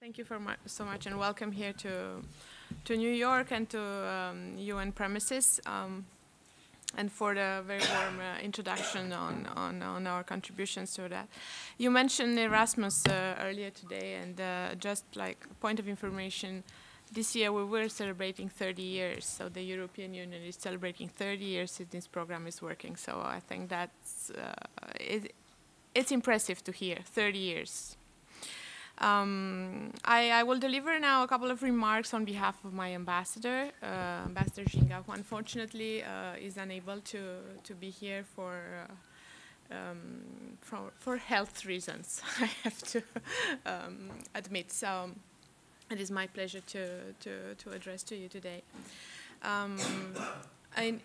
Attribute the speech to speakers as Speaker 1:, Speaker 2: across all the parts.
Speaker 1: Thank you mu so much and welcome here to, to New York and to um, UN premises um, and for the very warm uh, introduction on, on, on, our contributions to that. You mentioned Erasmus uh, earlier today and uh, just like a point of information, this year we were celebrating 30 years, so the European Union is celebrating 30 years since this program is working, so I think that's, uh, it, it's impressive to hear, 30 years. Um, I, I, will deliver now a couple of remarks on behalf of my ambassador, uh, Ambassador Jinga, who unfortunately uh, is unable to, to be here for, uh, um, for, for, health reasons, I have to um, admit. So it is my pleasure to, to, to address to you today. Um, I,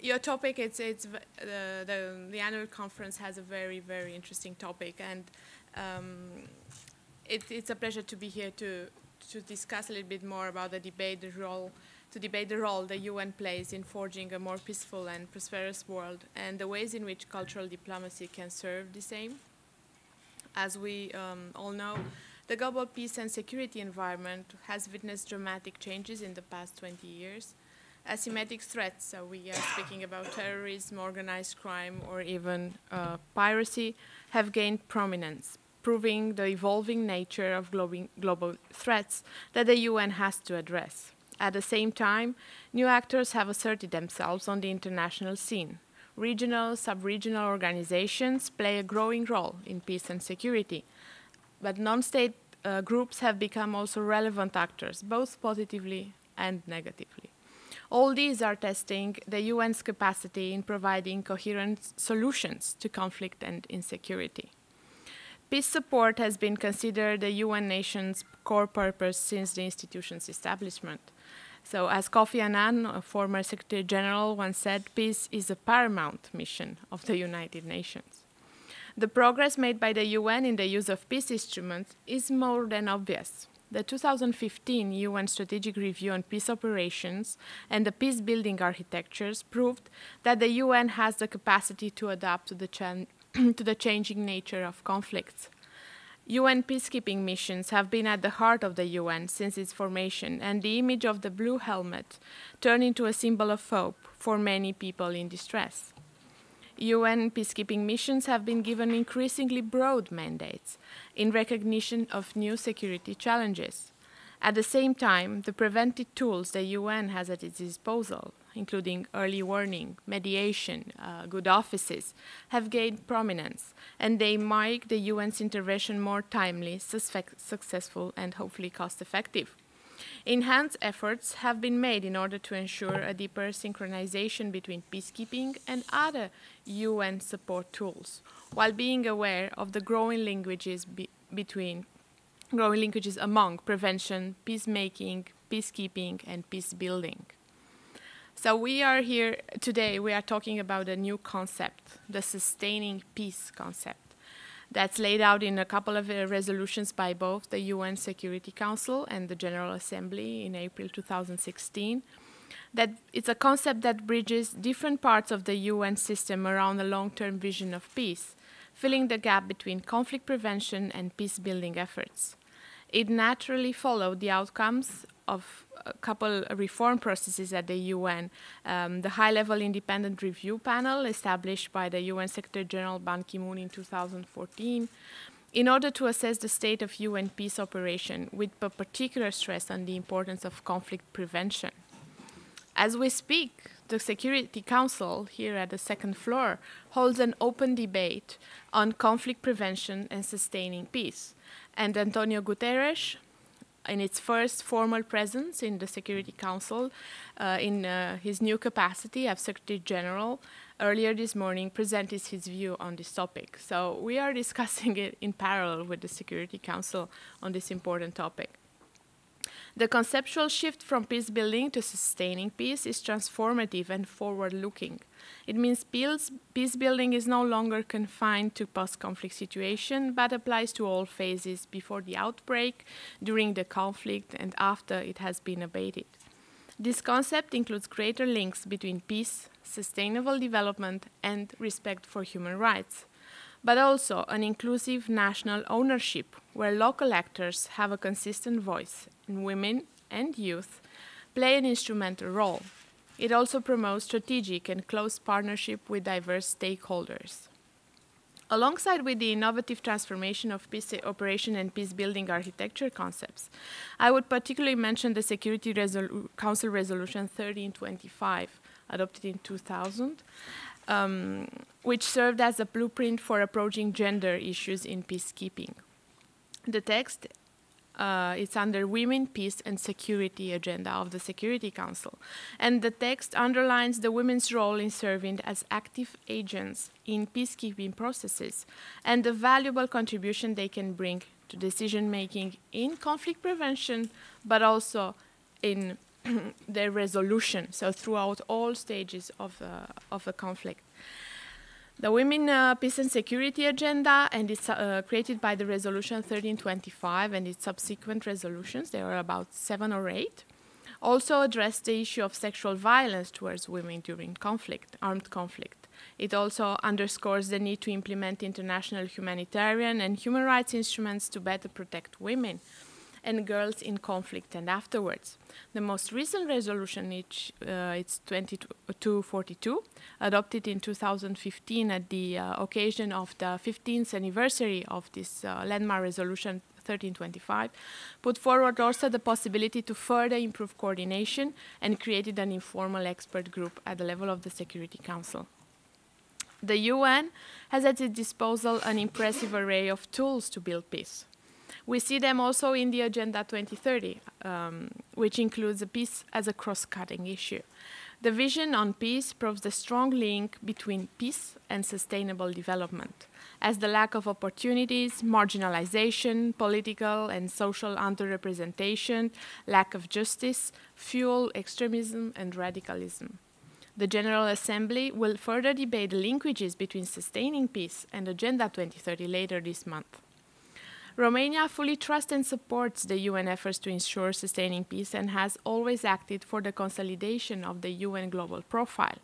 Speaker 1: your topic, it's, it's uh, the, the annual conference has a very, very interesting topic. and um, it, it's a pleasure to be here to, to discuss a little bit more about the debate, the role, to debate the role the UN plays in forging a more peaceful and prosperous world and the ways in which cultural diplomacy can serve the same. As we um, all know, the global peace and security environment has witnessed dramatic changes in the past 20 years. Asymmetric threats, so we are speaking about terrorism, organized crime, or even uh, piracy, have gained prominence, proving the evolving nature of global threats that the UN has to address. At the same time, new actors have asserted themselves on the international scene. Regional, sub-regional organizations play a growing role in peace and security, but non-state uh, groups have become also relevant actors, both positively and negatively. All these are testing the UN's capacity in providing coherent solutions to conflict and insecurity. Peace support has been considered the UN nation's core purpose since the institution's establishment. So, as Kofi Annan, a former Secretary General, once said, peace is a paramount mission of the United Nations. The progress made by the UN in the use of peace instruments is more than obvious. The 2015 UN Strategic Review on Peace Operations and the peace building architectures proved that the UN has the capacity to adapt to the to the changing nature of conflicts. UN peacekeeping missions have been at the heart of the UN since its formation, and the image of the blue helmet turned into a symbol of hope for many people in distress. UN peacekeeping missions have been given increasingly broad mandates in recognition of new security challenges. At the same time, the preventive tools the UN has at its disposal including early warning, mediation, uh, good offices, have gained prominence, and they make the UN's intervention more timely, successful, and hopefully cost effective. Enhanced efforts have been made in order to ensure a deeper synchronization between peacekeeping and other UN support tools, while being aware of the growing linkages be between growing linkages among prevention, peacemaking, peacekeeping, and peace building. So we are here today, we are talking about a new concept, the sustaining peace concept. That's laid out in a couple of uh, resolutions by both the UN Security Council and the General Assembly in April 2016. That it's a concept that bridges different parts of the UN system around a long-term vision of peace, filling the gap between conflict prevention and peace-building efforts. It naturally followed the outcomes of a couple reform processes at the UN. Um, the high-level independent review panel established by the UN Secretary General Ban Ki-moon in 2014 in order to assess the state of UN peace operation with a particular stress on the importance of conflict prevention. As we speak, the Security Council here at the second floor holds an open debate on conflict prevention and sustaining peace. And Antonio Guterres, in its first formal presence in the Security Council uh, in uh, his new capacity as Secretary General earlier this morning presented his view on this topic. So we are discussing it in parallel with the Security Council on this important topic. The conceptual shift from peace building to sustaining peace is transformative and forward looking. It means peace building is no longer confined to post-conflict situation, but applies to all phases before the outbreak, during the conflict, and after it has been abated. This concept includes greater links between peace, sustainable development, and respect for human rights. but also an inclusive national ownership where local actors have a consistent voice and women and youth play an instrumental role. It also promotes strategic and close partnership with diverse stakeholders. Alongside with the innovative transformation of peace operation and peace building architecture concepts, I would particularly mention the Security Resolu Council Resolution 1325, adopted in 2000, um, which served as a blueprint for approaching gender issues in peacekeeping. The text uh, it's under Women, Peace and Security agenda of the Security Council. And the text underlines the women's role in serving as active agents in peacekeeping processes and the valuable contribution they can bring to decision making in conflict prevention, but also in their resolution, so throughout all stages of, uh, of the conflict. The Women, uh, Peace and Security Agenda, and it's uh, created by the Resolution 1325 and its subsequent resolutions, there are about seven or eight, also address the issue of sexual violence towards women during conflict, armed conflict. It also underscores the need to implement international humanitarian and human rights instruments to better protect women and girls in conflict and afterwards. The most recent resolution, it's, uh, it's 2242, adopted in 2015 at the uh, occasion of the 15th anniversary of this uh, landmark resolution 1325, put forward also the possibility to further improve coordination and created an informal expert group at the level of the Security Council. The UN has at its disposal an impressive array of tools to build peace. We see them also in the Agenda 2030, um, which includes peace as a cross-cutting issue. The vision on peace proves the strong link between peace and sustainable development, as the lack of opportunities, marginalization, political and social underrepresentation, lack of justice, fuel extremism and radicalism. The General Assembly will further debate the linkages between sustaining peace and Agenda 2030 later this month. Romania fully trusts and supports the UN efforts to ensure sustaining peace and has always acted for the consolidation of the UN global profile.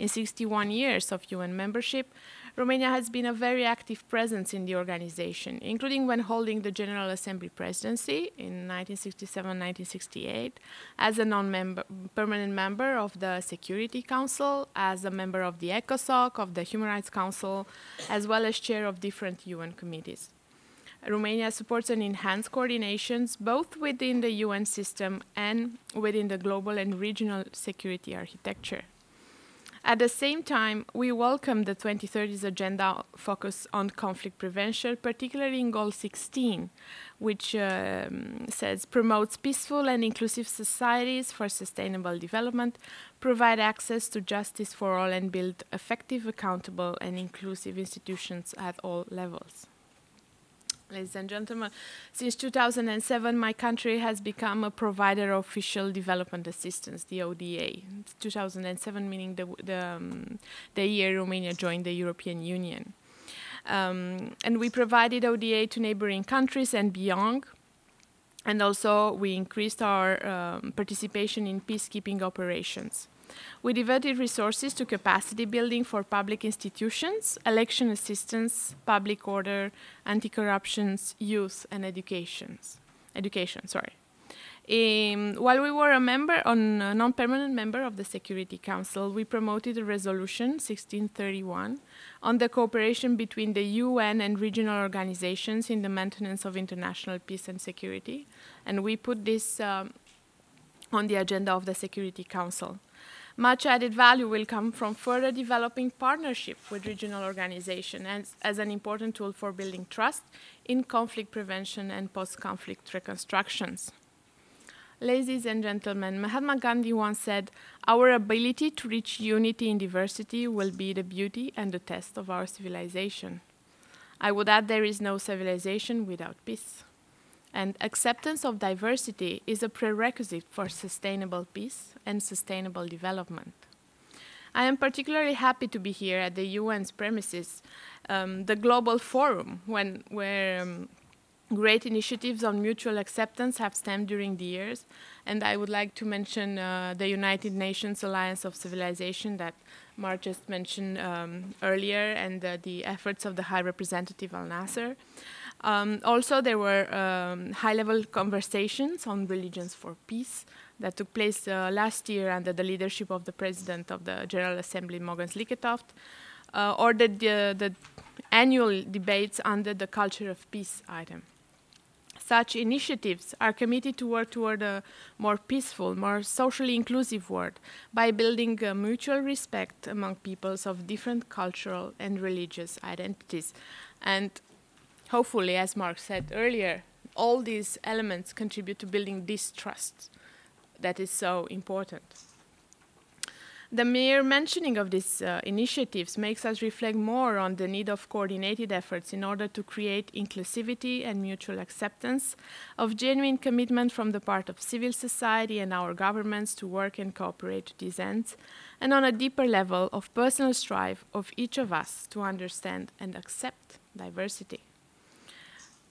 Speaker 1: In 61 years of UN membership, Romania has been a very active presence in the organization, including when holding the General Assembly presidency in 1967-1968, as a non-member permanent member of the Security Council, as a member of the ECOSOC, of the Human Rights Council, as well as chair of different UN committees. Romania supports an enhanced coordinations both within the UN system and within the global and regional security architecture. At the same time, we welcome the 2030s agenda focus on conflict prevention, particularly in Goal 16, which um, says promotes peaceful and inclusive societies for sustainable development, provide access to justice for all, and build effective, accountable, and inclusive institutions at all levels. Ladies and gentlemen, since 2007, my country has become a provider of official development assistance, the ODA. It's 2007 meaning the, the, um, the year Romania joined the European Union. Um, and we provided ODA to neighboring countries and beyond. And also we increased our um, participation in peacekeeping operations. We devoted resources to capacity building for public institutions, election assistance, public order, anti-corruption, youth, and educations. education. Sorry. Um, while we were a member, on a non-permanent member of the Security Council, we promoted a resolution 1631 on the cooperation between the UN and regional organizations in the maintenance of international peace and security, and we put this um, on the agenda of the Security Council. Much added value will come from further developing partnership with regional organizations as, as an important tool for building trust in conflict prevention and post-conflict reconstructions. Ladies and gentlemen, Mahatma Gandhi once said, our ability to reach unity in diversity will be the beauty and the test of our civilization. I would add there is no civilization without peace and acceptance of diversity is a prerequisite for sustainable peace and sustainable development. I am particularly happy to be here at the UN's premises, um, the Global Forum, when, where um, Great initiatives on mutual acceptance have stemmed during the years, and I would like to mention uh, the United Nations Alliance of Civilization that Mark just mentioned um, earlier, and uh, the efforts of the High Representative Al Nasser. Um, also, there were um, high-level conversations on religions for peace that took place uh, last year under the leadership of the President of the General Assembly, Mogens Lykketoft, uh, or the, the, the annual debates under the Culture of Peace item such initiatives are committed to work toward a more peaceful, more socially inclusive world by building mutual respect among peoples of different cultural and religious identities. And hopefully, as Mark said earlier, all these elements contribute to building this trust that is so important. The mere mentioning of these uh, initiatives makes us reflect more on the need of coordinated efforts in order to create inclusivity and mutual acceptance, of genuine commitment from the part of civil society and our governments to work and cooperate to these ends, and on a deeper level of personal strive of each of us to understand and accept diversity.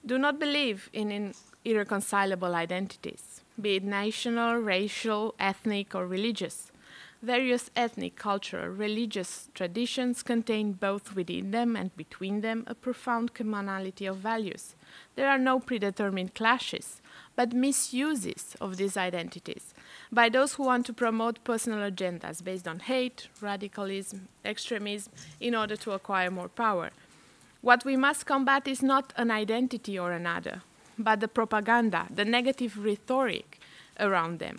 Speaker 1: Do not believe in, in irreconcilable identities, be it national, racial, ethnic, or religious. Various ethnic, cultural, religious traditions contain both within them and between them a profound commonality of values. There are no predetermined clashes, but misuses of these identities by those who want to promote personal agendas based on hate, radicalism, extremism in order to acquire more power. What we must combat is not an identity or another, but the propaganda, the negative rhetoric around them.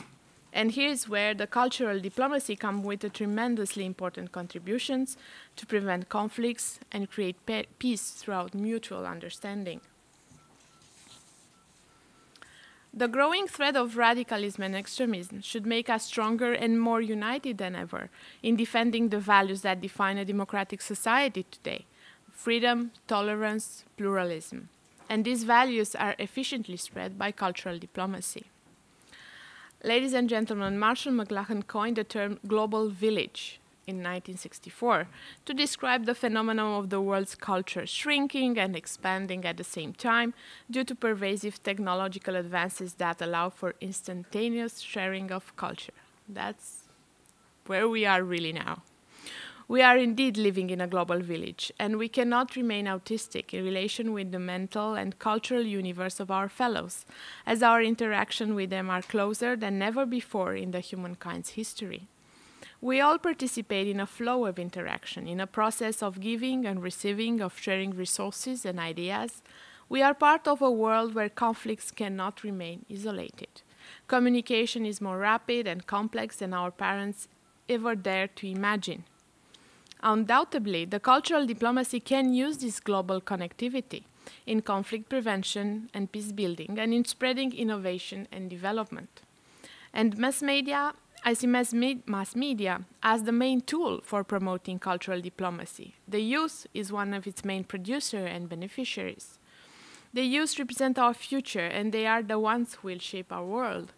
Speaker 1: And here's where the cultural diplomacy comes with a tremendously important contributions to prevent conflicts and create peace throughout mutual understanding. The growing threat of radicalism and extremism should make us stronger and more united than ever in defending the values that define a democratic society today freedom, tolerance, pluralism. And these values are efficiently spread by cultural diplomacy. Ladies and gentlemen, Marshall McLuhan coined the term global village in 1964 to describe the phenomenon of the world's culture shrinking and expanding at the same time due to pervasive technological advances that allow for instantaneous sharing of culture. That's where we are really now. We are indeed living in a global village, and we cannot remain autistic in relation with the mental and cultural universe of our fellows, as our interaction with them are closer than never before in the humankind's history. We all participate in a flow of interaction, in a process of giving and receiving, of sharing resources and ideas. We are part of a world where conflicts cannot remain isolated. Communication is more rapid and complex than our parents ever dared to imagine. Undoubtedly, the cultural diplomacy can use this global connectivity in conflict prevention and peace building and in spreading innovation and development. And mass media, I see mass, me mass media as the main tool for promoting cultural diplomacy. The youth is one of its main producers and beneficiaries. The youth represent our future and they are the ones who will shape our world.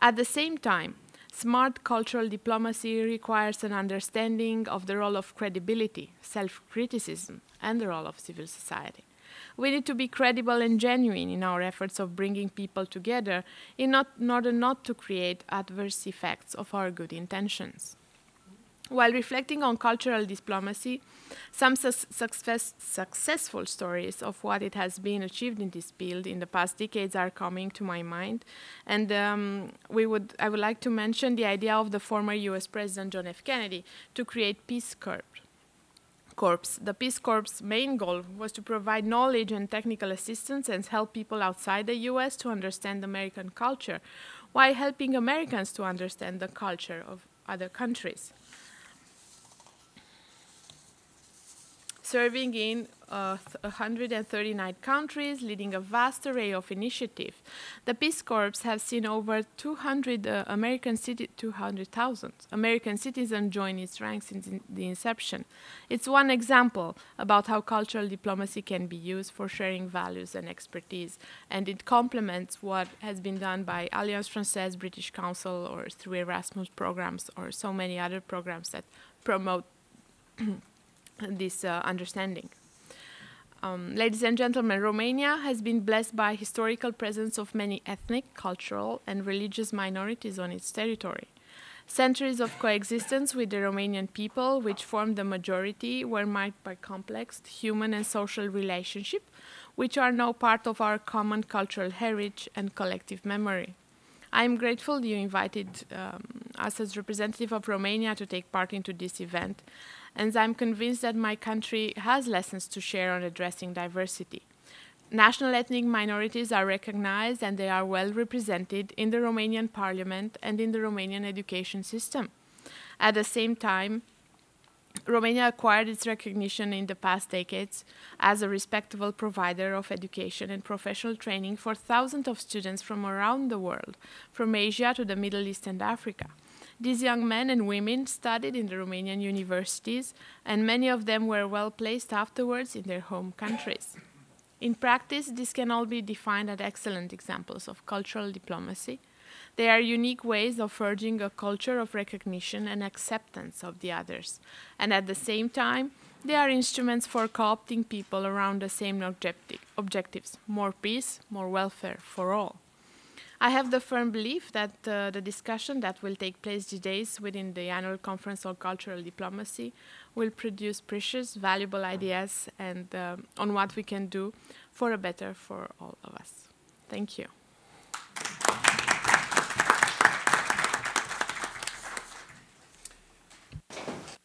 Speaker 1: At the same time, Smart cultural diplomacy requires an understanding of the role of credibility, self criticism, and the role of civil society. We need to be credible and genuine in our efforts of bringing people together in, not, in order not to create adverse effects of our good intentions. While reflecting on cultural diplomacy, some su success, successful stories of what it has been achieved in this field in the past decades are coming to my mind, and um, we would I would like to mention the idea of the former U.S. President John F. Kennedy to create Peace Corps. Corps. The Peace Corps' main goal was to provide knowledge and technical assistance and help people outside the U.S. to understand American culture, while helping Americans to understand the culture of other countries. Serving in uh, 139 countries, leading a vast array of initiatives. The Peace Corps have seen over 200 uh, American 200,000 American citizens join its ranks since the inception. It's one example about how cultural diplomacy can be used for sharing values and expertise, and it complements what has been done by Alliance Francaise, British Council, or through Erasmus programs, or so many other programs that promote this uh, understanding. Um, ladies and gentlemen, Romania has been blessed by historical presence of many ethnic, cultural, and religious minorities on its territory. Centuries of coexistence with the Romanian people, which formed the majority, were marked by complex human and social relationships, which are now part of our common cultural heritage and collective memory. I am grateful you invited um, us as representative of Romania to take part into this event, and I'm convinced that my country has lessons to share on addressing diversity. National ethnic minorities are recognized and they are well represented in the Romanian parliament and in the Romanian education system. At the same time, Romania acquired its recognition in the past decades as a respectable provider of education and professional training for thousands of students from around the world, from Asia to the Middle East and Africa. These young men and women studied in the Romanian universities, and many of them were well placed afterwards in their home countries. In practice, this can all be defined as excellent examples of cultural diplomacy they are unique ways of urging a culture of recognition and acceptance of the others. And at the same time, they are instruments for co opting people around the same objective, objectives more peace, more welfare for all. I have the firm belief that uh, the discussion that will take place these days within the annual conference on cultural diplomacy will produce precious, valuable ideas and uh, on what we can do for a better for all of us. Thank you.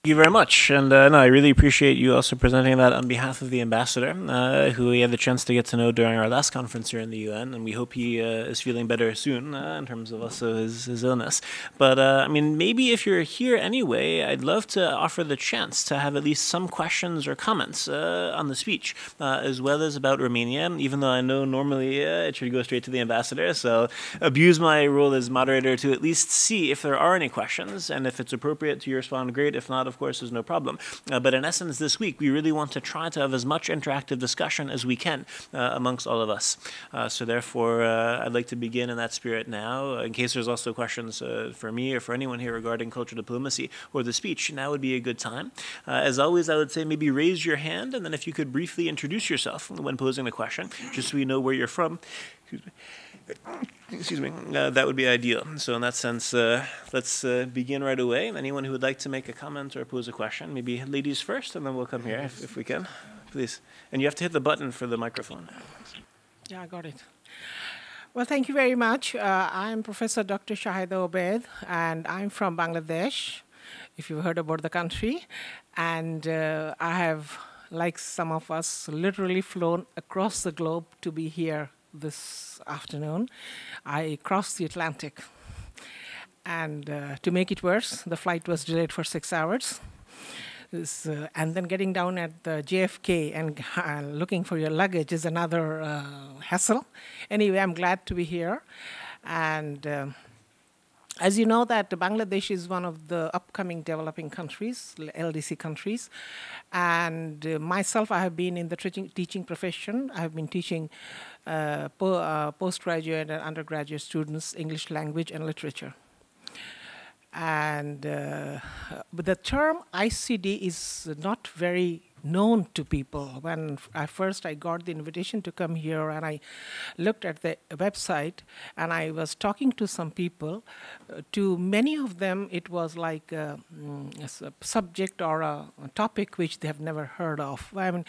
Speaker 2: You very much. And uh, no, I really appreciate you also presenting that on behalf of the ambassador, uh, who we had the chance to get to know during our last conference here in the UN. And we hope he uh, is feeling better soon uh, in terms of also his, his illness. But uh, I mean, maybe if you're here anyway, I'd love to offer the chance to have at least some questions or comments uh, on the speech, as well as about Romania, even though I know normally it should go straight to the ambassador. So abuse my role as moderator to at least see if there are any questions. And if it's appropriate to respond, great. If not, of of course, there's no problem. Uh, but in essence, this week, we really want to try to have as much interactive discussion as we can uh, amongst all of us. Uh, so therefore, uh, I'd like to begin in that spirit now. In case there's also questions uh, for me or for anyone here regarding cultural diplomacy or the speech, now would be a good time. as always, I would say maybe raise your hand, and then if you could briefly introduce yourself when posing the question, just so we know where you're from. Excuse me excuse me, uh, that would be ideal. So in that sense, uh, let's uh, begin right away. Anyone who would like to make a comment or pose a question, maybe ladies first, and then we'll come here if, if we can, please. And you have to hit the button for the microphone.
Speaker 3: Yeah, I got it. Well, thank you very much. Uh, I'm Professor Dr. Shahida Obaid, and I'm from Bangladesh, if you've heard about the country. And uh, I have, like some of us, literally flown across the globe to be here this afternoon, I crossed the Atlantic. And uh, to make it worse, the flight was delayed for six hours. This, uh, and then getting down at the JFK and uh, looking for your luggage is another uh, hassle. Anyway, I'm glad to be here. And um, as you know that Bangladesh is one of the upcoming developing countries, LDC countries, and uh, myself, I have been in the teaching, teaching profession. I have been teaching uh, po uh, postgraduate and undergraduate students English language and literature. And uh, the term ICD is not very known to people. When I first I got the invitation to come here and I looked at the website and I was talking to some people, uh, to many of them it was like a, mm, a subject or a, a, topic which they have never heard of. I mean,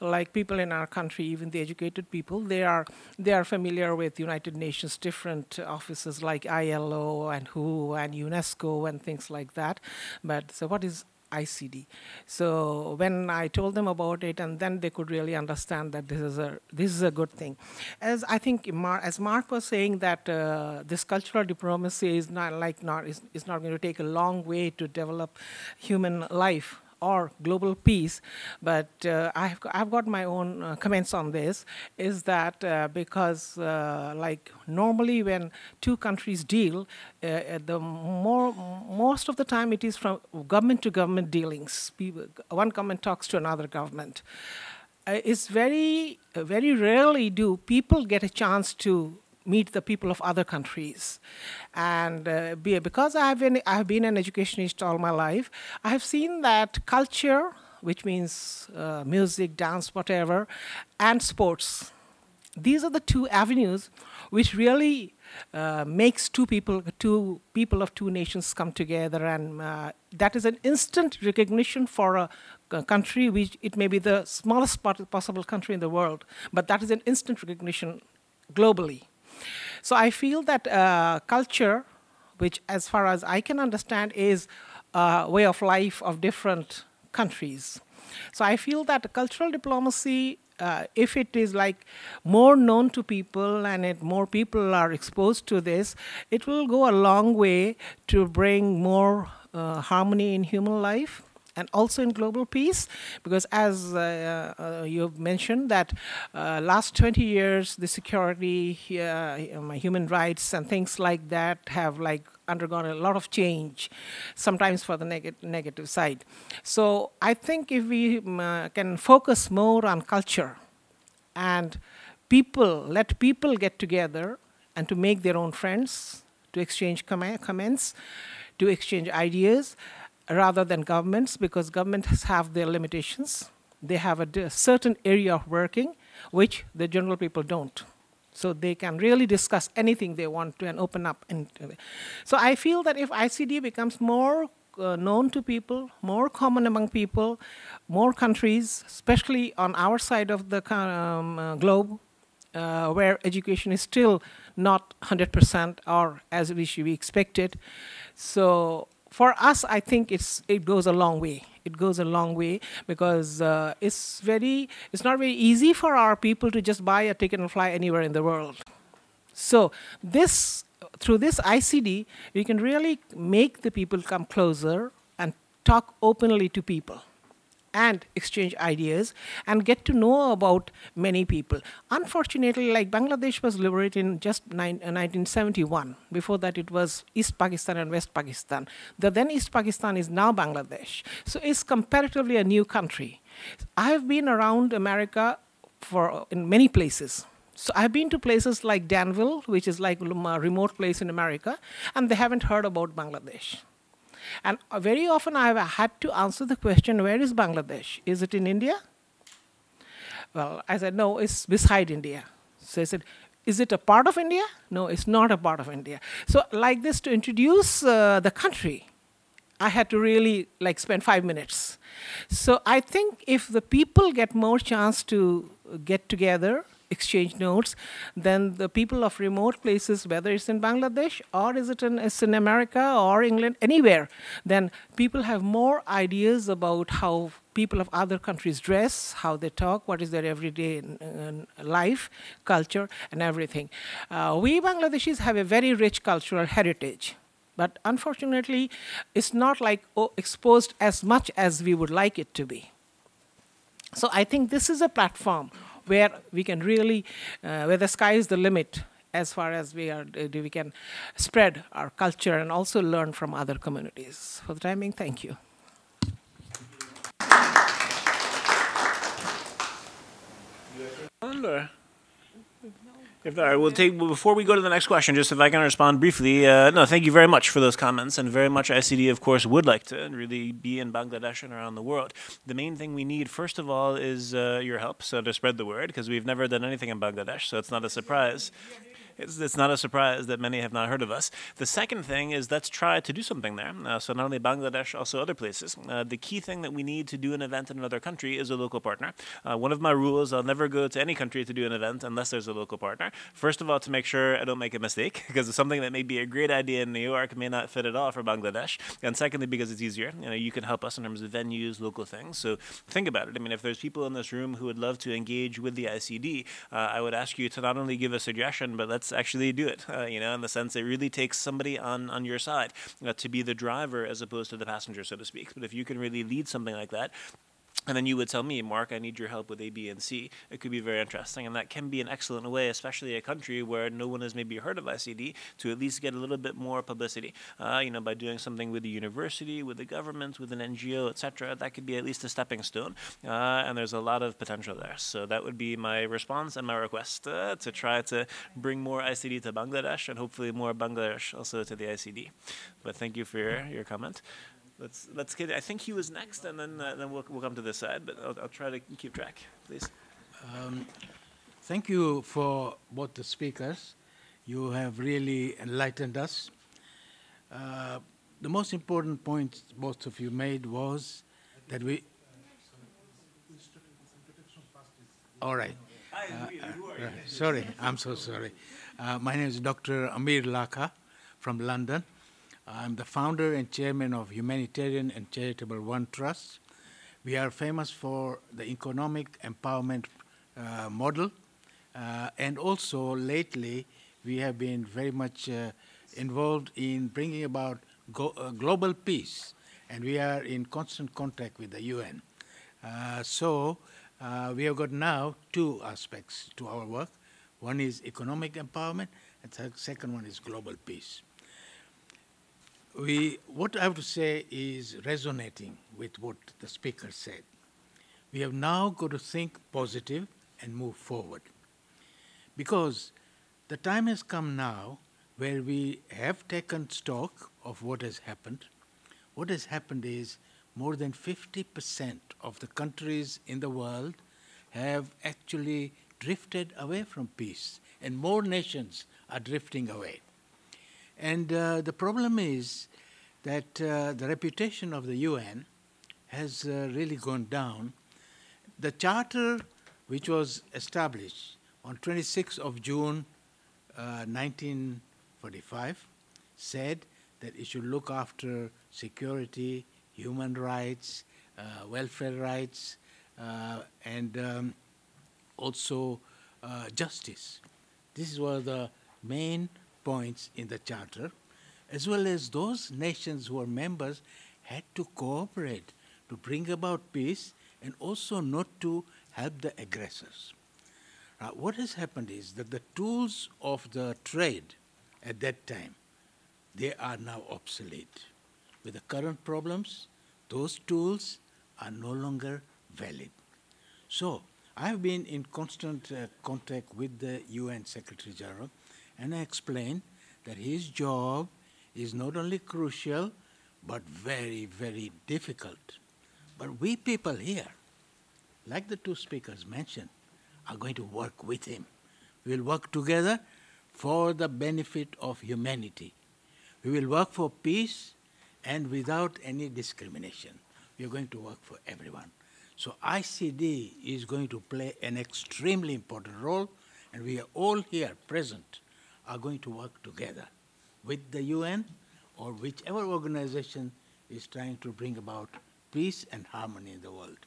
Speaker 3: like people in our country, even the educated people, they are they are familiar with United Nations different offices like ILO and WHO and UNESCO and things like that. But so what is ICD. So when I told them about it, and then they could really understand that this is a this is a good thing. As I think, Mar as Mark was saying, that uh, this cultural diplomacy is not like not is, is not going to take a long way to develop human life or global peace, but uh, I've, I've got my own uh, comments on this, is that uh, because uh, like normally when two countries deal, uh, uh, the more, most of the time it is from government to government dealings. One government talks to another government. it's very, very rarely do people get a chance to meet the people of other countries. And uh, because I have, been, I have been an educationist all my life, I have seen that culture which means uh, music, dance, whatever, and sports. These are the two avenues which really uh, makes two people, two people of two nations come together, and uh, that is an instant recognition for a, a, country which it may be the smallest possible country in the world, but that is an instant recognition globally. So I feel that uh, culture, which as far as I can understand is a way of life of different countries. So I feel that cultural diplomacy uh, if it is like more known to people and it, more people are exposed to this, it will go a long way to bring more uh, harmony in human life and also in global peace because as uh, uh, you've mentioned that uh, last 20 years the security uh, human rights and things like that have like undergone a lot of change, sometimes for the neg negative side. So I think if we uh, can focus more on culture and people, let people get together and to make their own friends, to exchange com comments, to exchange ideas, rather than governments, because governments have their limitations. They have a certain area of working, which the general people don't. So they can really discuss anything they want to and open up. So I feel that if ICD becomes more uh, known to people, more common among people, more countries, especially on our side of the um, uh, globe, uh, where education is still not 100% or as we should be expected. So for us, I think it's, it goes a long way it goes a long way because uh, it's very, it's not very easy for our people to just buy a ticket and fly anywhere in the world. So this, through this ICD, we can really make the people come closer and talk openly to people and exchange ideas and get to know about many people. Unfortunately, like Bangladesh was liberated in just nine, uh, 1971. Before that, it was East Pakistan and West Pakistan. The then East Pakistan is now Bangladesh. So it's comparatively a new country. I have been around America for in many places. So I've been to places like Danville, which is like a remote place in America, and they haven't heard about Bangladesh. And very often I've had to answer the question, where is Bangladesh? Is it in India? Well, I said, no, it's beside India. So I said, is it a part of India? No, it's not a part of India. So like this, to introduce uh, the country, I had to really like spend five minutes. So I think if the people get more chance to get together exchange notes, then the people of remote places, whether it's in Bangladesh or is it in, in America or England, anywhere, then people have more ideas about how people of other countries dress, how they talk, what is their everyday life, culture, and everything. Uh, we Bangladeshis have a very rich cultural heritage. But unfortunately, it's not like oh, exposed as much as we would like it to be. So I think this is a platform where we can really, uh, where the sky is the limit as far as we are, uh, we can spread our culture and also learn from other communities. For the timing, thank you.
Speaker 2: Wonder. If I will take before we go to the next question, just if I can respond briefly. Uh, no, thank you very much for those comments, and very much ICD, of course, would like to really be in Bangladesh and around the world. The main thing we need, first of all, is uh, your help, so to spread the word, because we've never done anything in Bangladesh, so it's not a surprise it's, it's not a surprise that many have not heard of us. The second thing is let's try to do something there. Uh, so not only Bangladesh, also other places. Uh, the key thing that we need to do an event in another country is a local partner. Uh, one of my rules, I'll never go to any country to do an event unless there's a local partner. First of all, to make sure I don't make a mistake, because something that may be a great idea in New York may not fit at all for Bangladesh. And secondly, because it's easier. You know, you can help us in terms of venues, local things. So think about it. I mean, if there's people in this room who would love to engage with the ICD, uh, I would ask you to not only give a suggestion, but let's actually do it uh, you know, in the sense it really takes somebody on, on your side uh, to be the driver as opposed to the passenger, so to speak. But if you can really lead something like that, and then you would tell me, Mark, I need your help with A, B, and C. It could be very interesting, and that can be an excellent way, especially a country where no one has maybe heard of ICD, to at least get a little bit more publicity. Uh, you know, by doing something with the university, with the government, with an NGO, etc. That could be at least a stepping stone, uh, and there's a lot of potential there. So that would be my response and my request uh, to try to bring more ICD to Bangladesh, and hopefully more Bangladesh also to the ICD. But thank you for your, your comment. Let's let's get. I think he was next, and then uh, then we'll we'll come to this side. But I'll, I'll try to keep track, please.
Speaker 4: Um, thank you for both the speakers. You have really enlightened us. Uh, the most important point both of you made was that we. All right. Uh, uh, sorry, I'm so sorry. Uh, my name is Dr. Amir Laka from London. I'm the founder and chairman of Humanitarian and Charitable One Trust. We are famous for the economic empowerment uh, model, uh, and also lately we have been very much uh, involved in bringing about uh, global peace, and we are in constant contact with the UN. Uh, so uh, we have got now two aspects to our work. One is economic empowerment, and the second one is global peace. We, what I have to say is resonating with what the speaker said. We have now got to think positive and move forward. Because the time has come now where we have taken stock of what has happened. What has happened is more than 50% of the countries in the world have actually drifted away from peace, and more nations are drifting away. And uh, the problem is that uh, the reputation of the UN has uh, really gone down. The charter, which was established on 26th of June 1945, uh, said that it should look after security, human rights, uh, welfare rights, uh, and um, also justice. This were the main points in the charter, as well as those nations who are members had to cooperate to bring about peace and also not to help the aggressors. Now, what has happened is that the tools of the trade at that time, they are now obsolete. With the current problems, those tools are no longer valid. So, I've been in constant uh, contact with the UN Secretary General, and I explained that his job is not only crucial, but very, very difficult. But we people here, like the two speakers mentioned, are going to work with him. We will work together for the benefit of humanity. We will work for peace and without any discrimination. We are going to work for everyone. So ICD is going to play an extremely important role, and we are all here present are going to work together with the UN or whichever organization is trying to bring about peace and harmony in the world.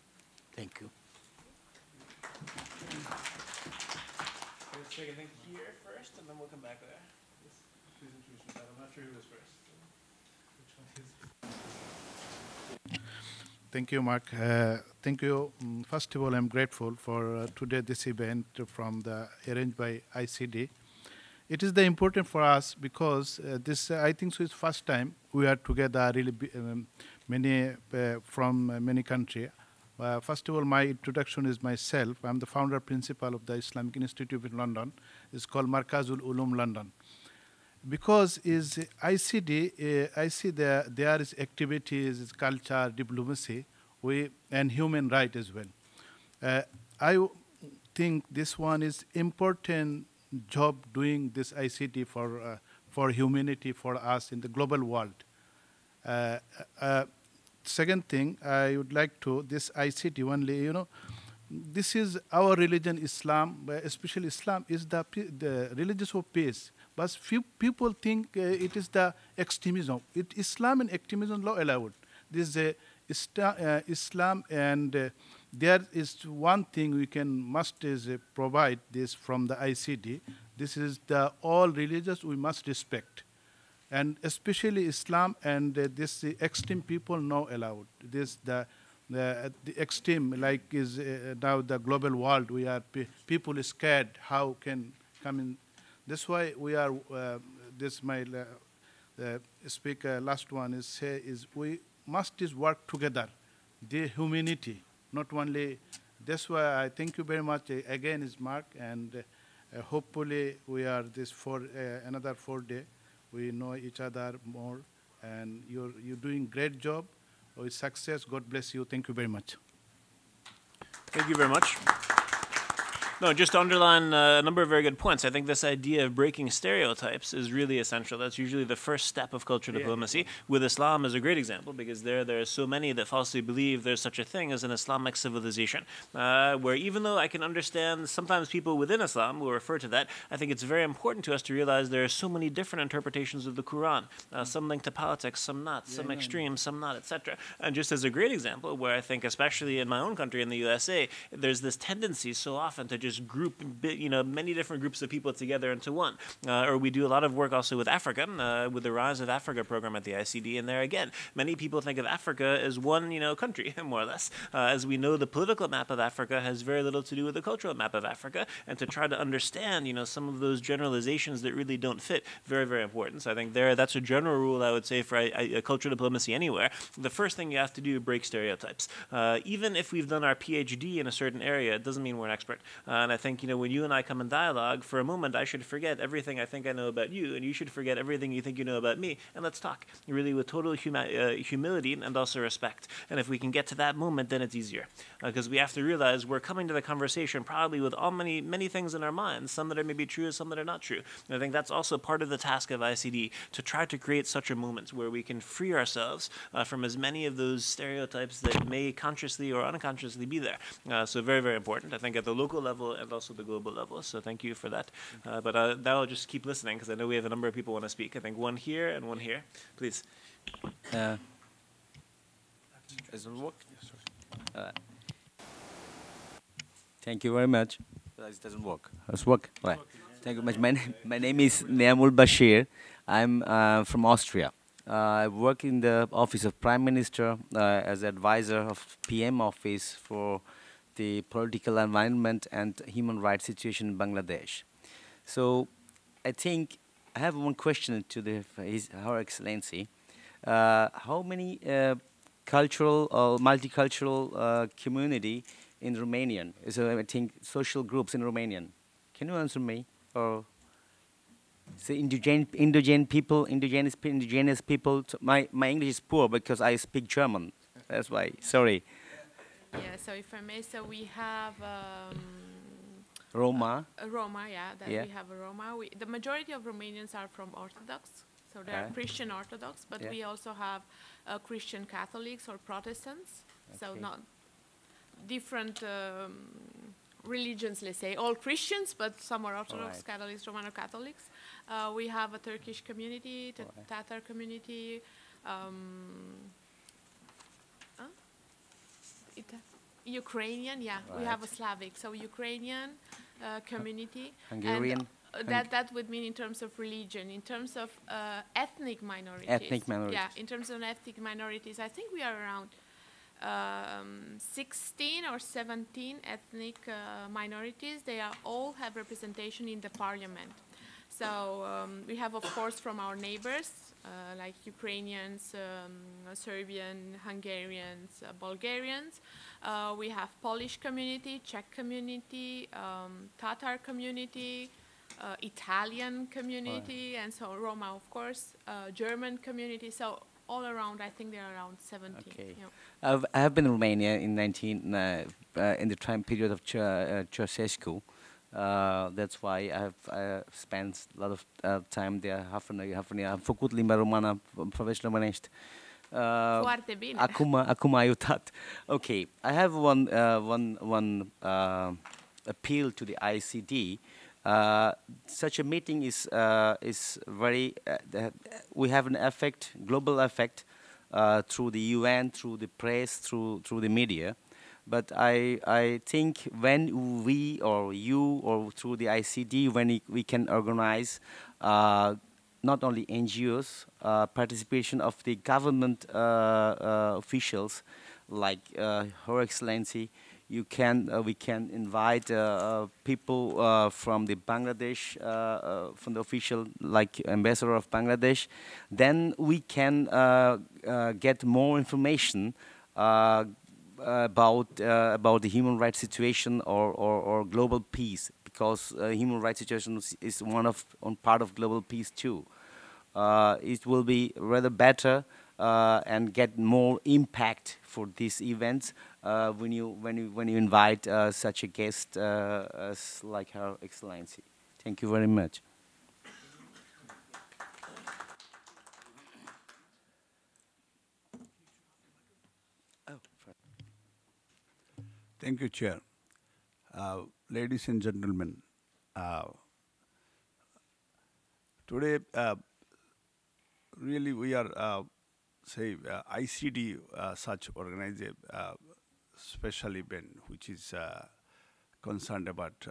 Speaker 4: Thank you.
Speaker 2: Let's take a thing here first, and then we'll come back there. Please introduce yourself. I'm not sure who was first.
Speaker 5: Thank you, Mark. Uh, thank you. Mm, first of all, I'm grateful for uh, today this event from the arranged by ICD. It is the important for us because uh, this uh, I think so is first time we are together really um, many uh, from uh, many country. First of all, my introduction is myself. I'm the founder principal of the Islamic Institute in London. It's called Markazul Ulum London. Because is ICD, uh, I see there there is activities, culture, diplomacy, we and human right as well. Uh, I think this one is important job doing this ICD for uh, for humanity for us in the global world. Uh, uh, second thing, I would like to, this ICD only, you know, this is our religion, Islam, especially Islam is the, the religious of peace. But few people think uh, it is the extremism. It, Islam and extremism law allowed. This is uh, Islam and uh, there is one thing we can must is uh, provide this from the ICD. This is the all religious we must respect and especially Islam and uh, this uh, extreme people no allowed. This the the, the extreme like is uh, now the global world. We are pe people scared. How can come in? That's why we are. Uh, this my uh, speaker last one is say is we must is work together. The humanity, not only. That's why I thank you very much again is Mark and uh, hopefully we are this for uh, another four day we know each other more, and you're, you're doing great job. with success. God bless you. Thank you very much.
Speaker 2: Thank you very much. No, just to underline uh, a number of very good points. I think this idea of breaking stereotypes is really essential. That's usually the first step of cultural diplomacy. With Islam is a great example because there there are so many that falsely believe there's such a thing as an Islamic civilization, uh, where even though I can understand sometimes people within Islam will refer to that, I think it's very important to us to realize there are so many different interpretations of the Quran. Uh, some linked to politics, some not, some extreme, some not, etc. And just as a great example, where I think, especially in my own country, in the USA, there's this tendency so often to just group, you know, many different groups of people together into one. Uh, or we do a lot of work also with Africa, uh, with the Rise of Africa program at the ICD. And there again, many people think of Africa as one, you know, country, more or less. Uh, as we know, the political map of Africa has very little to do with the cultural map of Africa. And to try to understand, you know, some of those generalizations that really don't fit, very, very important. So I think there, that's a general rule I would say for I, cultural diplomacy anywhere. The first thing you have to do is break stereotypes. Uh, even if we've done our PhD in a certain area, it doesn't mean we're an expert. Uh, and I think you know when you and I come in dialogue, for a moment I should forget everything I think I know about you, and you should forget everything you think you know about me, and let's talk really with total huma- uh, humility and also respect. And if we can get to that moment, then it's easier because we have to realize we're coming to the conversation probably with all many many things in our minds, some that are maybe true, some that are not true. And I think that's also part of the task of ICD to try to create such a moment where we can free ourselves uh, from as many of those stereotypes that may consciously or unconsciously be there. Uh, so very very important. I think at the local level and also the global level. So thank you for that. Uh, but uh, now I'll just keep listening because I know we have a number of people want to speak. I think one here and one here. Please.
Speaker 6: Uh, does it work? Uh, thank you very much. It doesn't work. It's work. Right. Thank you very much. My, name- my name is Niamul Bashir. I'm uh, from Austria. Uh, I work in the office of Prime Minister uh, as advisor of PM office for the political environment and human rights situation in Bangladesh. So I think I have one question to the His Her Excellency. Uh, how many uh, cultural or multicultural uh, community in Romanian? So I think social groups in Romanian. Can you answer me? Or say indigenous, indigenous people, indigenous, indigenous people. So My my English is poor because I speak German. That's why. Sorry.
Speaker 1: Yeah, so if I may, so we have um,
Speaker 6: Roma.
Speaker 1: a Roma, yeah, that
Speaker 6: Yeah.
Speaker 1: we have a Roma. We, the majority of Romanians are from Orthodox, so they're
Speaker 6: Okay.
Speaker 1: Christian Orthodox, but
Speaker 6: Yeah.
Speaker 1: we also have uh, Christian Catholics or Protestants, so not different um, religions, let's say, all Christians, but some are Orthodox,
Speaker 6: Alright.
Speaker 1: Catholics, Roman Catholics. Uh, we have a Turkish community, t-
Speaker 6: Alright.
Speaker 1: Tatar community. Um, Ukrainian, yeah, we have a Slavic, so Ukrainian uh, community. and,
Speaker 6: Hungarian,
Speaker 1: uh, that that would mean in terms of religion, in terms of uh, ethnic minorities.
Speaker 6: Ethnic minorities.
Speaker 1: Yeah, in terms of ethnic minorities, I think we are around um, 16 or 17 ethnic uh, minorities. They are all have representation in the parliament. So um, we have, of course, from our neighbors uh, like Ukrainians, um, Serbian, Hungarians, uh, Bulgarians. Uh, we have Polish community, Czech community, um, Tatar community, uh, Italian community, and so Roma, of course, uh, German community. So all around, I think there are around 70.
Speaker 6: Okay.
Speaker 1: yeah.
Speaker 6: I've, I have been in Romania in 19 uh, uh, in the time period of uh, Ceausescu. Uh, that's why I have uh, spent a lot of uh, time there. Half an year, half an year. Am făcut limba română, profesor românești. Uh,
Speaker 1: Foarte bine.
Speaker 6: acum, acum ai uitat. Okay, I have one, uh, one, one uh, appeal to the ICD. Uh, such a meeting is uh, is very. Uh, we have an effect, global effect, uh, through the UN, through the press, through through the media. But I I think when we or you or through the ICD, when we, can organize. Uh, not only NGOs, uh, participation of the government uh, uh, officials, like uh, Her Excellency, you can uh, we can invite people from the Bangladesh, from the official like ambassador of Bangladesh. Then we can get more information. Uh, about uh, about the human rights situation or, or, or global peace because uh, human rights situation is, one of on part of global peace too. Uh, it will be rather better and get more impact for these events when you when you when you invite such a guest as like Her Excellency. Thank you very much.
Speaker 7: Thank you, Chair. Uh, ladies and gentlemen, uh, today, uh, really, we are, uh, say, uh, ICD, uh, such uh, special event which is concerned about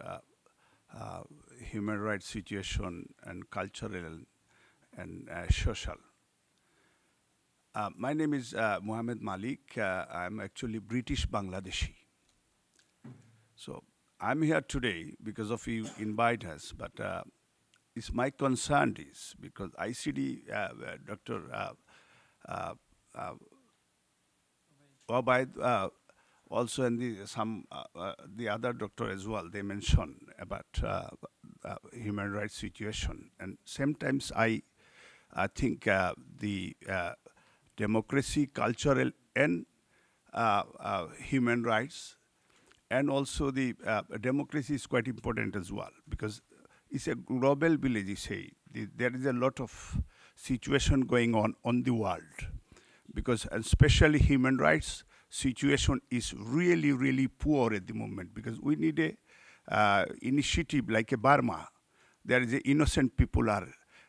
Speaker 7: human rights situation and cultural and social. My name is Mohammed Malik. I'm actually British Bangladeshi. So I'm here today because of you invite us, but uh, it's my concern is because ICD, uh, uh, Dr. Uh, uh, uh, uh, also and the some uh, uh, the other doctor as well, they mentioned about uh, uh, human rights situation, and sometimes I I think uh, the uh, democracy, cultural, and uh, uh, human rights and also the uh, democracy is quite important as well because it's a global village you say the, there is a lot of situation going on on the world. Because especially human rights situation is really really poor at the moment because we need a uh, initiative like a burma. There is a innocent people are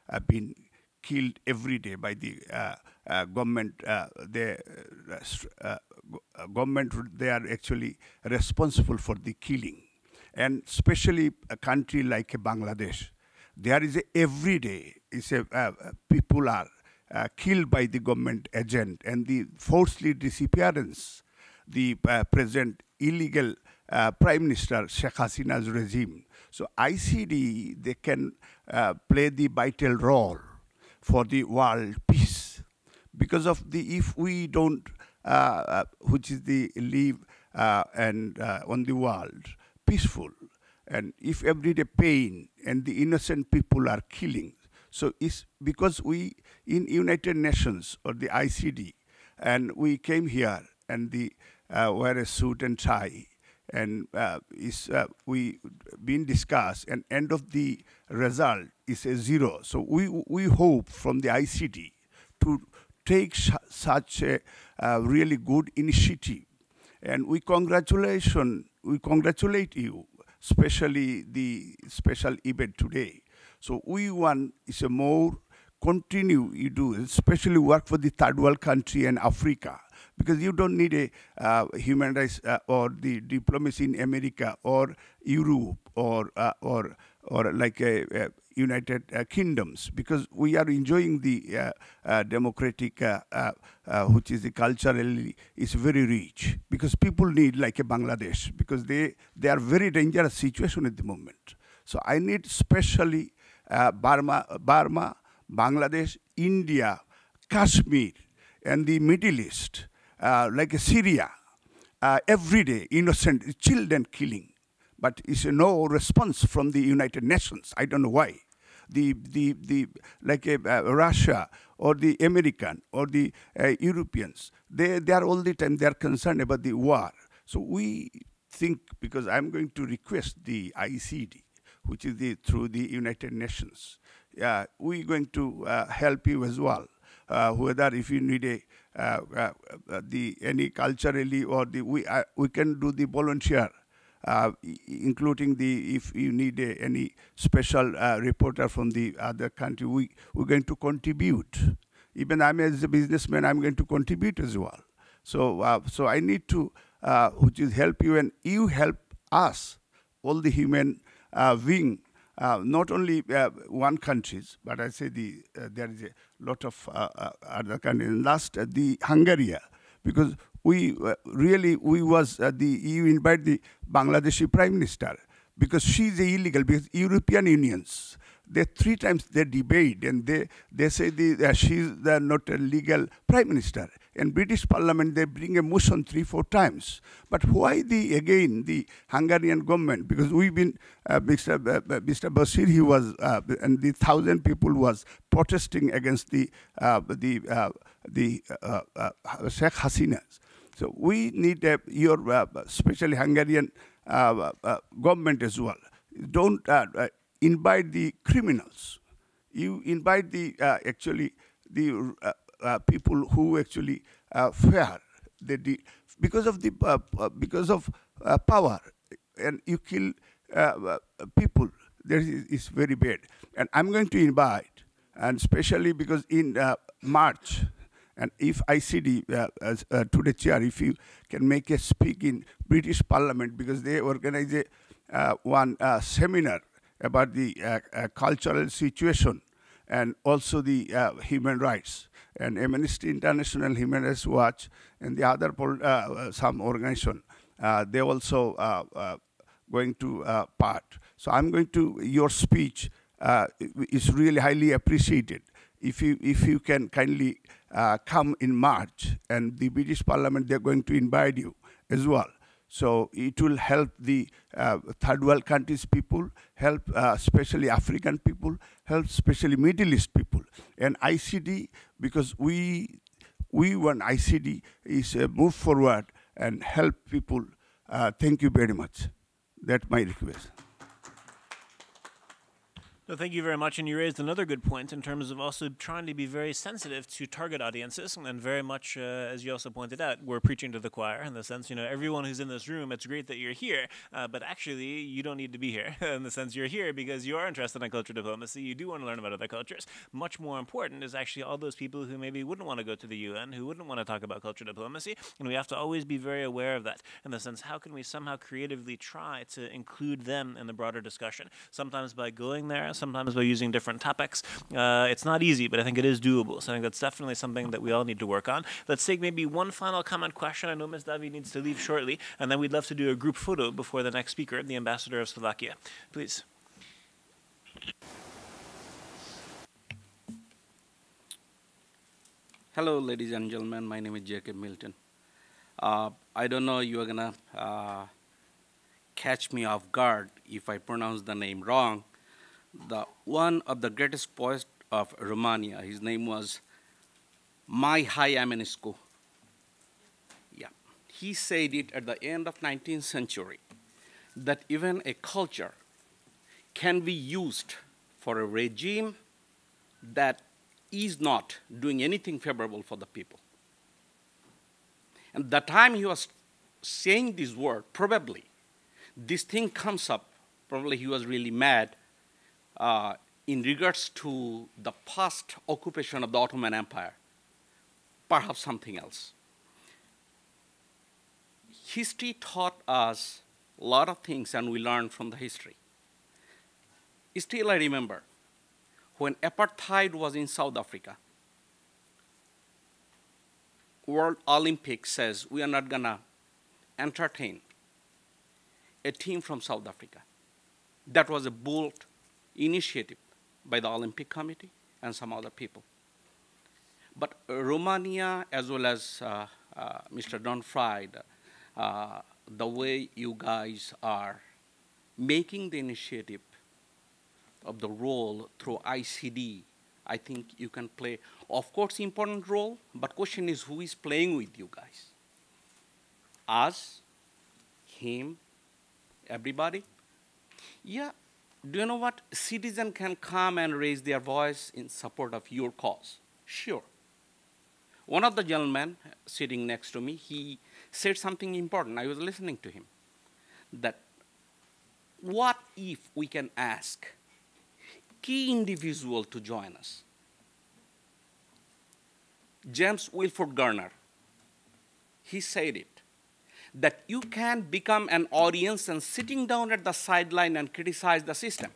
Speaker 7: uh, being killed every day by the uh, uh, government. Uh, the uh, government they are actually responsible for the killing, and especially a country like Bangladesh, there is a, every day is a people are uh, killed by the government agent and the forcefully disappearance, the uh, present illegal uh, Prime Minister Sheikh Hasina's regime. So ICD they can play the vital role for the world peace. Because of the if we don't uh, uh, which is the live uh, and uh, on the world peaceful. And if everyday pain and the innocent people are killing so it's because we in united nations or the icd and we came here and the uh, wear a suit and tie and uh, is uh, we been discussed and end of the result is a zero. So we we hope from the icd to take such a uh, really good initiative. And we congratulation we congratulate you especially the special event today. So we want is a more continue you do especially work for the third world country and africa because you don't need a uh, human rights uh, or the diplomacy in america or europe or uh, or or like a, a united uh, kingdoms because we are enjoying the uh, uh, democratic which is the culturally is very rich because people need like a bangladesh because they they are very dangerous situation at the moment. So i need specially burma burma bangladesh india kashmir and the middle east uh, like Syria, uh, every day innocent children killing, but it's no response from the United Nations. I don't know why. The the the like uh, Russia or the American or the uh, Europeans, they they are all the time they are concerned about the war. So we think because I'm going to request the ICD, which is the through the United Nations. We're going to uh, help you as well. Uh, whether if you need a uh, the any culturally or the we we can do the volunteer including the if you need a, any special reporter from the other country we we're going to contribute even i'm as a businessman i'm going to contribute as well so so i need to which is help you and you help us all the human uh, uh, not only uh, one countries, but I say the uh, there is a lot of uh, uh, other countries. Last, uh, the Hungary, because we uh, really we was uh, the EU invite the Bangladeshi Prime Minister because she's illegal because European Unions they three times they debate and they they say the uh, she's the not a legal prime minister in British Parliament they bring a motion three, four times. But why the again the Hungarian government? Because we've been uh, Mr. Uh, Mr. Bashir, he was uh, and the thousand people was protesting against the uh, the uh, the uh, Sheikh Hasina. So we need your especially Hungarian government as well. Don't invite the criminals. You invite the actually the uh, uh, people who actually uh, fear the, because of the uh, because of power, and you kill people. That is, is, very bad. And I'm going to invite, and especially because in March, and if ICD, uh, as uh, to the chair, if you can make a speak in British Parliament, because they organize a, uh, one seminar about the cultural situation and also the uh, human rights. And Amnesty International, Human Rights Watch, and the other uh, uh, some organization, uh, they also uh, going to part. So I'm going to your speech is really highly appreciated. If you if you can kindly come in March, and the British Parliament they're going to invite you as well. So it will help the uh, third world countries people, help uh, especially African people, help especially Middle East people. And ICD, because we, we want ICD is uh, move forward and help people. Uh, thank you very much. That's my request.
Speaker 2: No, thank you very much. And you raised another good point in terms of also trying to be very sensitive to target audiences. And very much, uh, as you also pointed out, we're preaching to the choir in the sense, you know, everyone who's in this room, it's great that you're here, uh, but actually, you don't need to be here in the sense you're here because you are interested in culture diplomacy. You do want to learn about other cultures. Much more important is actually all those people who maybe wouldn't want to go to the UN, who wouldn't want to talk about culture diplomacy. And we have to always be very aware of that in the sense, how can we somehow creatively try to include them in the broader discussion? Sometimes by going there, sometimes by using different topics. Uh, it's not easy, but I think it is doable. So I think that's definitely something that we all need to work on. Let's take maybe one final comment question. I know Ms. David needs to leave shortly, and then we'd love to do a group photo before the next speaker, the ambassador of Slovakia. Please.
Speaker 8: Hello, ladies and gentlemen. My name is Jacob Milton. Uh, I don't know you are gonna uh, catch me off guard if I pronounce the name wrong, the one of the greatest poets of Romania. His name was Mihai Eminescu. Yeah, he said it at the end of 19th century that even a culture can be used for a regime that is not doing anything favorable for the people. And the time he was saying this word, probably this thing comes up, probably he was really mad uh, in regards to the past occupation of the Ottoman Empire, perhaps something else. History taught us a lot of things, and we learned from the history. Still, I remember when apartheid was in South Africa, World Olympics says we are not gonna entertain a team from South Africa. That was a bold initiative by the Olympic Committee and some other people. But Romania, as well as uh, uh, Mr. Donfried, uh, the way you guys are making the initiative of the role through ICD, I think you can play, of course, important role, but question is who is playing with you guys? Us, him, everybody? Yeah, do you know what? Citizen can come and raise their voice in support of your cause. Sure. One of the gentlemen sitting next to me, he said something important. I was listening to him. That what if we can ask key individual to join us? James Wilford Garner, he said it that you can become an audience and sitting down at the sideline and criticize the system.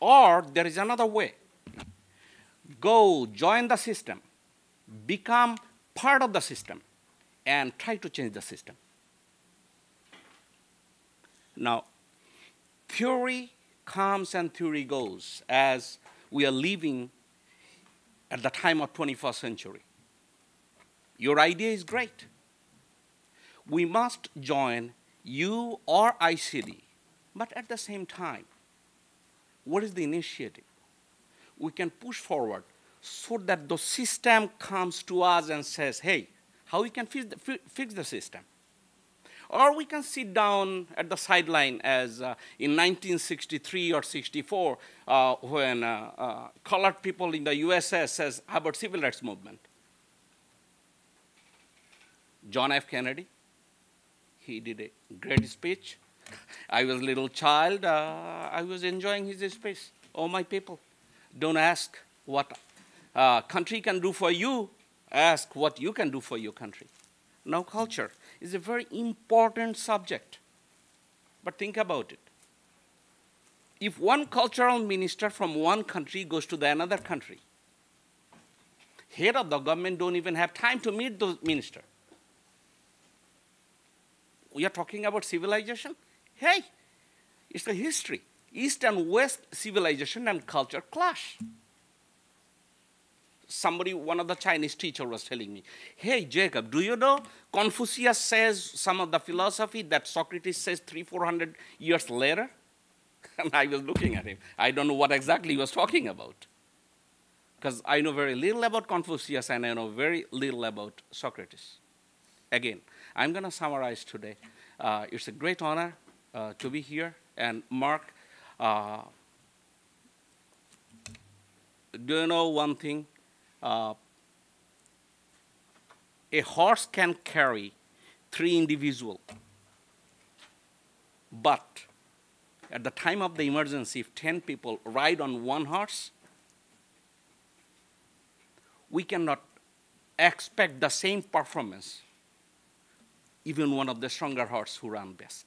Speaker 8: Or there is another way. Go join the system, become part of the system, and try to change the system. Now, theory comes and theory goes as we are living at the time of 21st century. Your idea is great. We must join you or ICD, but at the same time, what is the initiative? We can push forward so that the system comes to us and says, hey, how we can fix the, fix the system. Or we can sit down at the sideline as uh, in 1963 or 64 uh, when uh, uh, colored people in the USS says about civil rights movement. John F. Kennedy, he did a great speech. I was a little child. Uh, I was enjoying his speech. Oh, my people, don't ask what uh, country can do for you. Ask what you can do for your country. Now, culture is a very important subject. But think about it. If one cultural minister from one country goes to the another country, head of the government don't even have time to meet those minister. We are talking about civilization. Hey, it's a history. East and West civilization and culture clash. Somebody, one of the Chinese teacher was telling me, hey, Jacob, do you know Confucius says some of the philosophy that Socrates says three, four hundred years later? And I was looking at him. I don't know what exactly he was talking about. Because I know very little about Confucius and I know very little about Socrates. Again, I'm going to summarize today. Uh, it's a great honor uh, to be here. And Mark, uh, do you know one thing? Uh, a horse can carry three individuals, but at the time of the emergency, if 10 people ride on one horse, we cannot expect the same performance even one of the stronger horse who run best.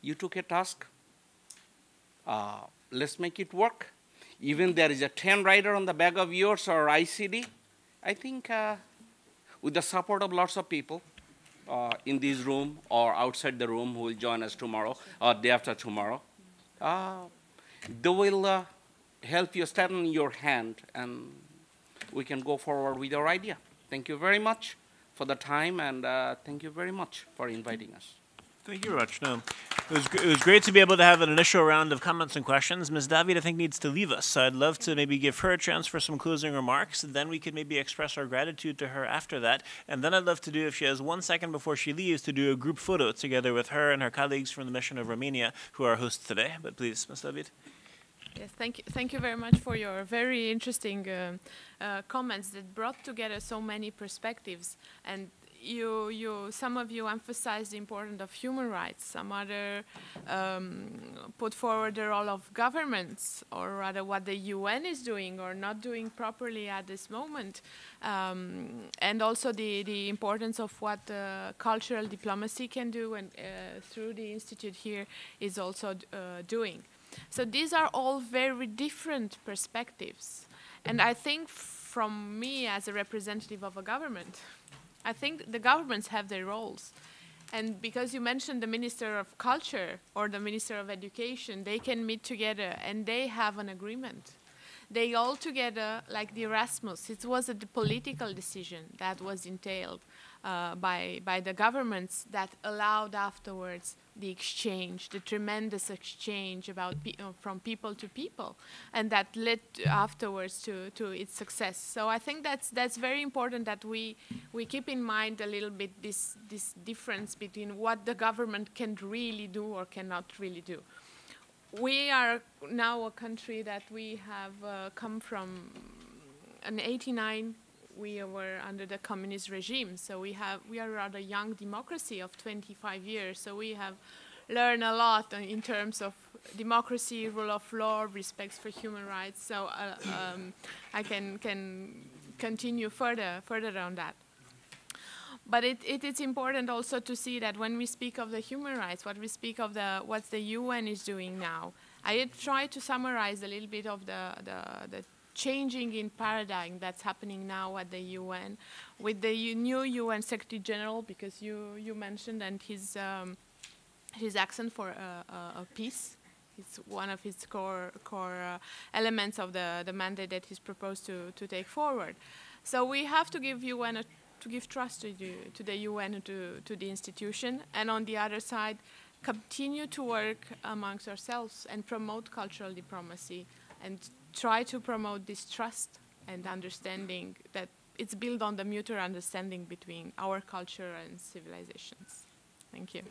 Speaker 8: You took a task, uh, let's make it work. Even there is a 10 rider on the back of yours or ICD, I think uh, with the support of lots of people uh, in this room or outside the room who will join us tomorrow or day after tomorrow, uh, they will uh, help you stand in your hand and we can go forward with our idea. Thank you very much for the time, and uh, thank you very much for inviting us.
Speaker 2: Thank you very much. No, it was, it was great to be able to have an initial round of comments and questions. Ms. David, I think, needs to leave us. So I'd love to maybe give her a chance for some closing remarks. And then we could maybe express our gratitude to her after that. And then I'd love to do, if she has one second before she leaves, to do a group photo together with her and her colleagues from the mission of Romania, who are hosts today. But please, Ms. David.
Speaker 1: Yes, thank you, thank you very much for your very interesting uh, uh, comments that brought together so many perspectives. And you, you, some of you emphasized the importance of human rights. Some other um, put forward the role of governments, or rather what the UN is doing or not doing properly at this moment, um, and also the, the importance of what uh, cultural diplomacy can do, and uh, through the institute here is also uh, doing. So these are all very different perspectives. And I think from me as a representative of a government, I think the governments have their roles. And because you mentioned the Minister of Culture or the Minister of Education, they can meet together and they have an agreement. They all together, like the Erasmus, it was a political decision that was entailed uh, by, by the governments that allowed afterwards the exchange, the tremendous exchange about pe uh, from people to people, and that led afterwards to, to its success. So I think that's that's very important that we we keep in mind a little bit this this difference between what the government can really do or cannot really do. We are now a country that we have uh, come from an 89 we were under the communist regime. So we have we are a rather young democracy of 25 years. So we have learned a lot in terms of democracy, rule of law, respect for human rights. So uh, um, I can can continue further further on that. But it, it is important also to see that when we speak of the human rights, what we speak of the what the UN is doing now, I tried to summarize a little bit of the, the, the changing in paradigm that's happening now at the UN with the new UN Secretary General, because you, you mentioned, and his, um, his accent for uh, peace. It's one of his core core uh, elements of the, the mandate that he's proposed to, to take forward. So we have to give UN a, to give trust to, the to the UN to to the institution, and on the other side, continue to work amongst ourselves and promote cultural diplomacy and try to promote this trust and understanding that it's built on the mutual understanding between our culture and civilizations. Thank you.